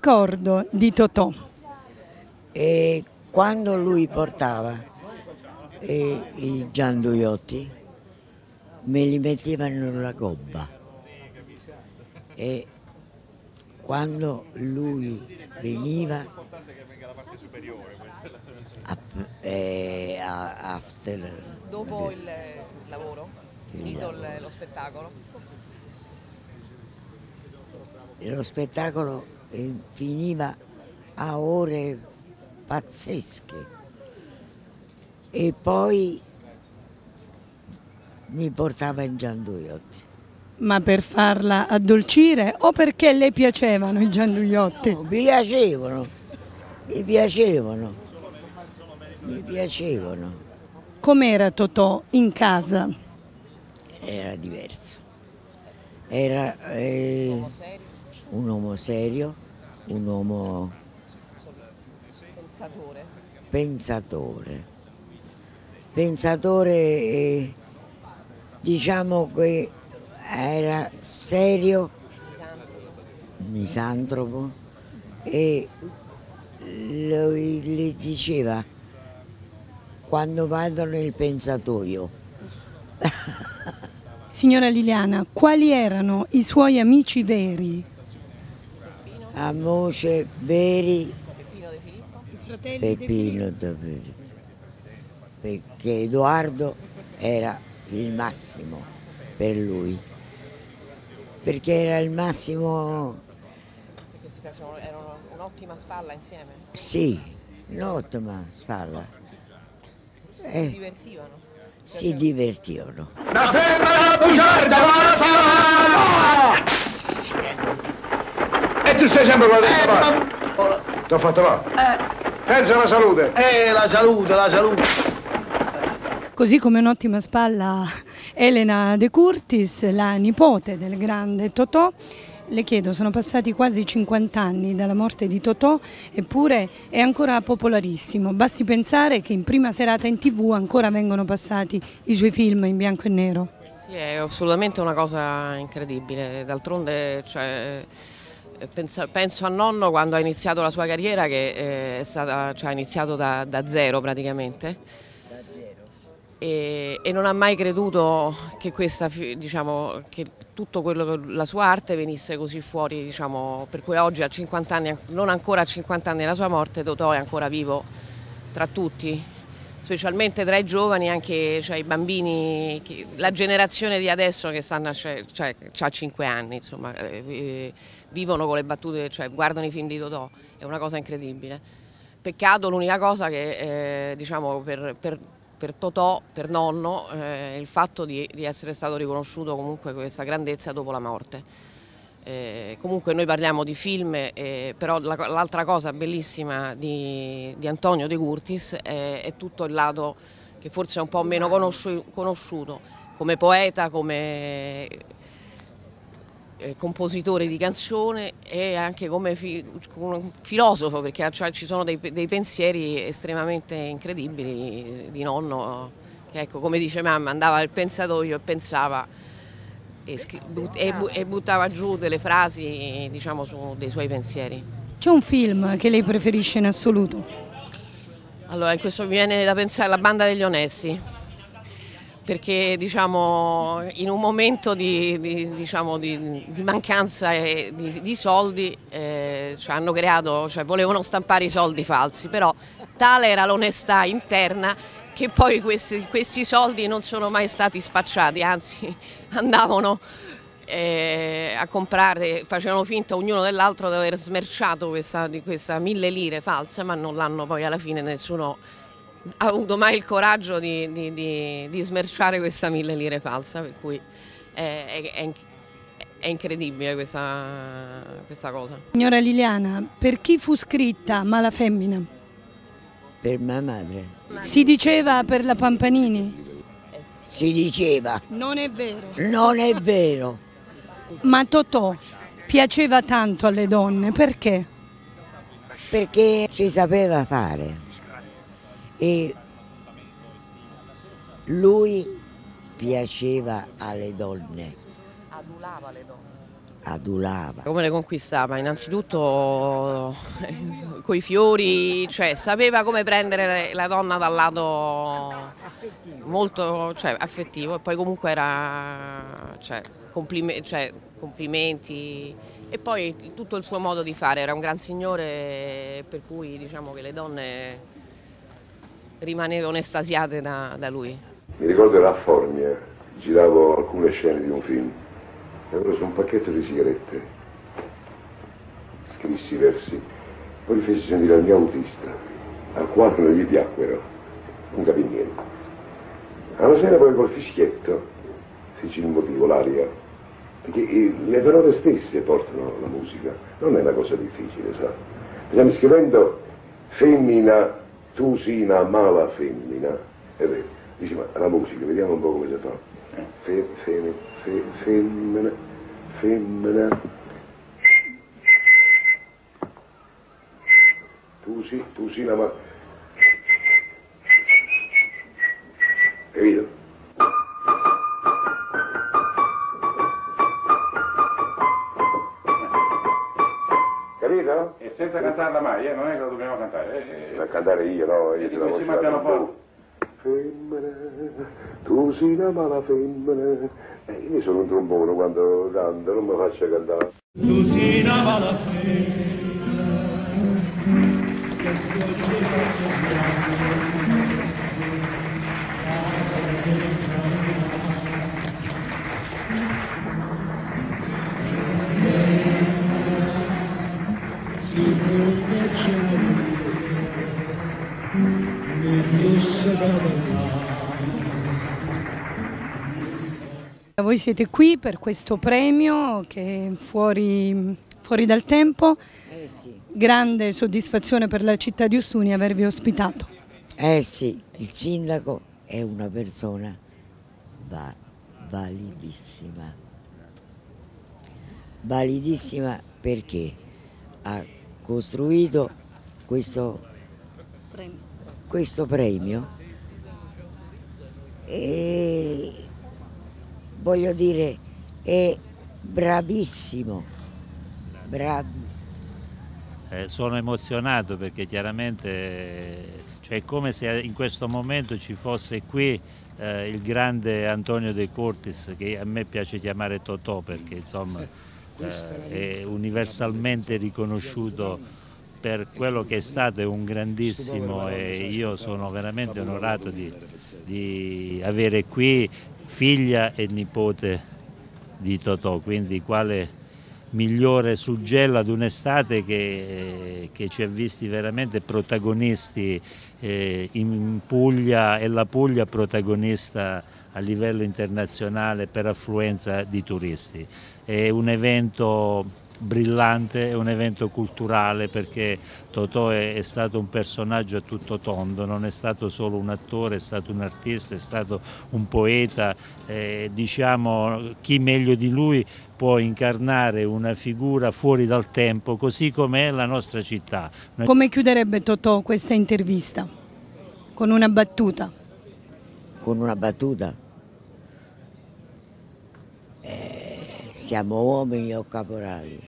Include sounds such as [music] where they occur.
ricordo di Totò? E quando lui portava eh, i gianduiotti, me li mettevano nella gobba. E quando lui veniva a, eh, a- after Dopo il lavoro, finito lo spettacolo. lo spettacolo eh, finiva a ore pazzesche e poi mi portava in gianduiotti. Ma per farla addolcire o perché le piacevano i gianduiotti? Mi piacevano, mi piacevano, mi piacevano, Com'era Totò in casa? era diverso. Era eh, un uomo serio, un uomo pensatore. pensatore. Pensatore, eh, diciamo che era serio, misantropo e lui le diceva quando vado nel pensatoio Signora Liliana, quali erano i suoi amici veri? A voce veri Peppino De Filippo. Perché Edoardo era il massimo per lui perché era il massimo Perché si facevano, erano un'ottima spalla insieme. sì un'ottima spalla Si eh, divertivano. si divertivano La femmina bugiarda, guarda! E tu sei sempre qua dentro, va? Ti ho fatto male? Pensa alla salute. Eh, la salute, la salute. Così come un'ottima spalla Elena De Curtis, la nipote del grande Totò. Le chiedo, sono passati quasi 50 anni dalla morte di Totò, eppure è ancora popolarissimo. Basti pensare che in prima serata in tv ancora vengono passati i suoi film in bianco e nero. Sì, è assolutamente una cosa incredibile. D'altronde cioè, pensa- penso a nonno quando ha iniziato la sua carriera che eh, è stata, cioè, ha iniziato da, da zero praticamente. E, e non ha mai creduto che, questa, diciamo, che tutto quello che la sua arte venisse così fuori, diciamo, per cui oggi a 50 anni, non ancora a 50 anni della sua morte, Totò è ancora vivo tra tutti, specialmente tra i giovani, anche cioè, i bambini, che- la generazione di adesso che sta nascendo, cioè ha 5 anni, insomma, eh, vi- vivono con le battute, cioè guardano i film di Totò, è una cosa incredibile. Peccato l'unica cosa che eh, diciamo per, per- per Totò, per nonno, eh, il fatto di, di essere stato riconosciuto comunque questa grandezza dopo la morte. Eh, comunque noi parliamo di film, eh, però la- l'altra cosa bellissima di, di Antonio De Curtis è, è tutto il lato che forse è un po' meno conosciu- conosciuto, come poeta, come eh, compositore di canzone e anche come fi- filosofo, perché cioè, ci sono dei, dei pensieri estremamente incredibili di nonno, che ecco, come dice mamma, andava al pensatoio e pensava e, e bu- e buttava giù delle frasi diciamo, su dei suoi pensieri. C'è un film che lei preferisce in assoluto? Allora, in questo mi viene da pensare alla banda degli onesti, perché diciamo, in un momento di, di- diciamo, di- di mancanza di, di soldi eh, cioè, hanno creato, cioè, volevano stampare i soldi falsi, però tale era l'onestà interna che poi questi, questi soldi non sono mai stati spacciati, anzi [laughs] andavano eh, a comprare, facevano finta ognuno dell'altro di aver smerciato questa, di questa mille lire false, ma non l'hanno poi alla fine nessuno ha avuto mai il coraggio di, di- di- di smerciare questa mille lire falsa, per cui è, è- è inc- è incredibile questa, questa cosa. Signora Liliana, per chi fu scritta Mala Femmina? Per mia madre. Si diceva per la Pampanini? Si diceva, Non è vero. non è vero, Ma Totò piaceva tanto alle donne, perché? perché si sapeva fare. E lui piaceva alle donne, Adulava le donne. Adulava. Come le conquistava? Innanzitutto coi fiori, cioè sapeva come prendere la donna dal lato molto cioè, affettivo e poi comunque era cioè, complime- cioè, complimenti e poi tutto il suo modo di fare, era un gran signore per cui diciamo che le donne rimanevano estasiate da, da lui. Mi ricordo era a Formia, giravo alcune scene di un film e ho preso un pacchetto di sigarette, scrissi i versi, poi li feci sentire al mio autista, al quale non gli piacquero, non capì niente. Alla sera poi col fischietto feci il motivo, l'aria, perché le parole stesse portano la musica, non è una cosa difficile, sa. Stiamo scrivendo femmina, tu sei una mala femmina, è vero. Dici, ma la musica, vediamo un po' come si fa. Fe, fe, fe, femmina, femmina. Tu sì, tu sì una mala... Capito? Capito? E senza cantarla mai, eh? non è che la dobbiamo cantare. Eh, Da cantare io, no? Io E te la voce. Femmina, tu sei una mala femmina. Eh, io sono un trombone quando canto, non mi faccia cantare. Voi siete qui per questo premio che è fuori, fuori dal tempo, Eh sì. grande soddisfazione per la città di Ostuni avervi ospitato. Eh sì, il sindaco è una persona va- validissima. Validissima perché ha costruito questo, questo premio e voglio dire è bravissimo, bravissimo. Eh, sono emozionato perché chiaramente eh, cioè, è come se in questo momento ci fosse qui eh, il grande Antonio De Curtis che a me piace chiamare Totò perché insomma eh, è universalmente riconosciuto per quello che è stato è un grandissimo e io sono veramente onorato di, di avere qui figlia e nipote di Totò, quindi quale migliore suggello ad un'estate che, che ci ha visti veramente protagonisti eh, in Puglia e la Puglia protagonista a livello internazionale per affluenza di turisti. È un evento brillante, è un evento culturale perché Totò è, è stato un personaggio a tutto tondo, non è stato solo un attore, è stato un artista, è stato un poeta, eh, diciamo chi meglio di lui può incarnare una figura fuori dal tempo, così come la nostra città. Come chiuderebbe Totò questa intervista? Con una battuta. con una battuta. Eh, siamo uomini o caporali.